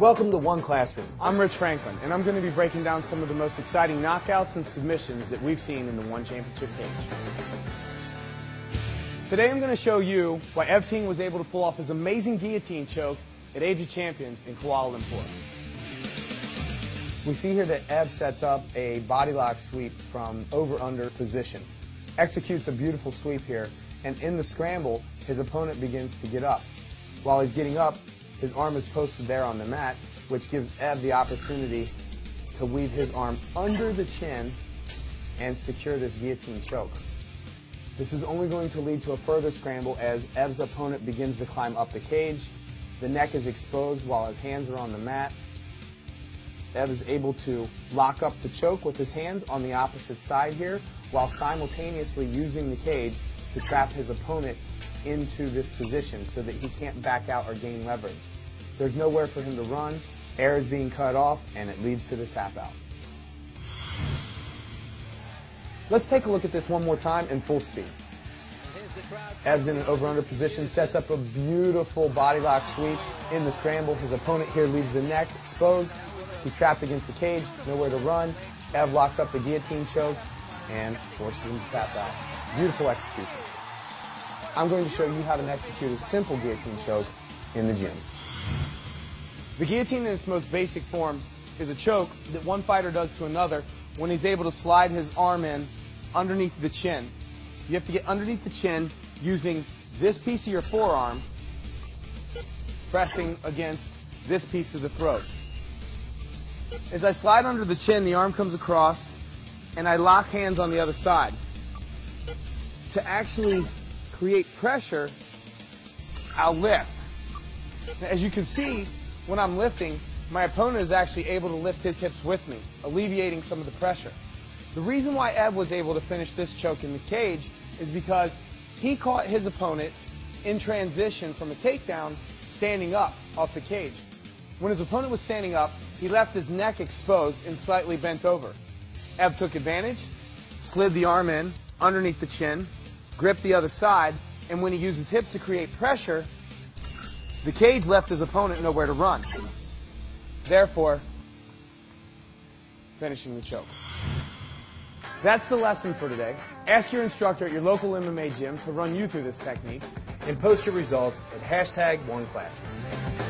Welcome to One Classroom. I'm Rich Franklin, and I'm going to be breaking down some of the most exciting knockouts and submissions that we've seen in the One Championship cage. Today I'm going to show you why Ev Ting was able to pull off his amazing guillotine choke at Age of Champions in Kuala Lumpur. We see here that Ev sets up a body lock sweep from over-under position. Executes a beautiful sweep here, and in the scramble, his opponent begins to get up. While he's getting up, his arm is posted there on the mat, which gives Ev the opportunity to weave his arm under the chin and secure this guillotine choke. This is only going to lead to a further scramble as Ev's opponent begins to climb up the cage. The neck is exposed while his hands are on the mat. Ev is able to lock up the choke with his hands on the opposite side here while simultaneously using the cage to trap his opponent into this position so that he can't back out or gain leverage. There's nowhere for him to run, air is being cut off, and it leads to the tap out. Let's take a look at this one more time in full speed. Ev's in an over-under position, sets up a beautiful body lock sweep in the scramble. His opponent here leaves the neck exposed. He's trapped against the cage, nowhere to run. Ev locks up the guillotine choke and forces him to tap out. Beautiful execution. I'm going to show you how to execute a simple guillotine choke in the gym. The guillotine in its most basic form is a choke that one fighter does to another when he's able to slide his arm in underneath the chin. You have to get underneath the chin using this piece of your forearm pressing against this piece of the throat. As I slide under the chin, the arm comes across and I lock hands on the other side. To actually create pressure, I'll lift. As you can see, when I'm lifting, my opponent is actually able to lift his hips with me, alleviating some of the pressure. The reason why Ev was able to finish this choke in the cage is because he caught his opponent in transition from a takedown standing up off the cage. When his opponent was standing up, he left his neck exposed and slightly bent over. Ev took advantage, slid the arm in underneath the chin, grip the other side, and when he uses hips to create pressure, the cage left his opponent nowhere to run. Therefore, finishing the choke. That's the lesson for today. Ask your instructor at your local MMA gym to run you through this technique. And post your results at hashtag OneClassroom.